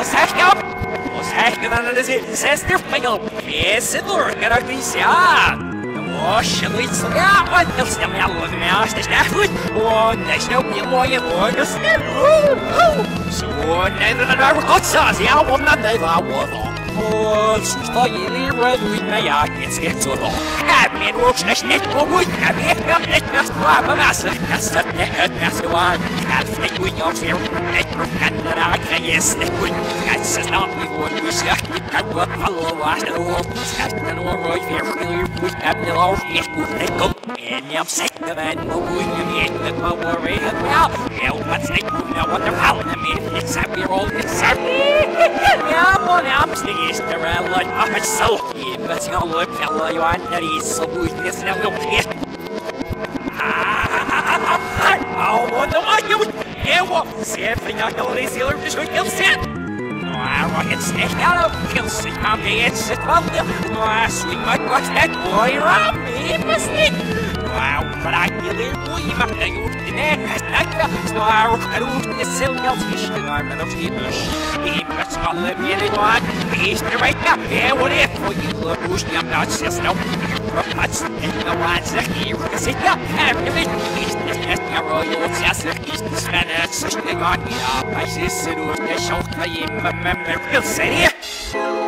Osaka, Osaka на нази, сестер понял, весело, городися. Ошелый сля, он не встремя, он мяшный шляхнуть, он начнет мне мое мое снегу. Сегодня это на наркот сас, я вон на дэйла воду. Вот что или радует моя детская цуру. Камень лучше начнет пугуть, камень камнет на слабо нас, нас от меня от нас вон. Как ты уйдешь, я уйдешь, как если поднять славный воздух, как бы голова на новой верхнюю путь обняла уж между тыком. И не обсекновать могу не иметь на поворе отмял. Я употребил на водопал на месте, собирал и сами. Я болям с ней старалась, а хоть солки, но тянула пила, и он нарисовал, если в нем хлеб. Se finalis ilmšķi Vajag sniegšanu, pilsētām iet sekvalda, no eslimot kostet boirām, īpasnīt. Wow, brāņi līmūjība, nejūti nēkas nekā, no ārūktarūtni silvēls višanārmenos īduši. Īpēc valamieli no āk, īstrvaitā, euriet, ko īlabūšņam nācies nav. Pats nekā vādzak īvkas ikā, ērkavīt, īstas, es a cēsāk, īstas, Propats in the ones that he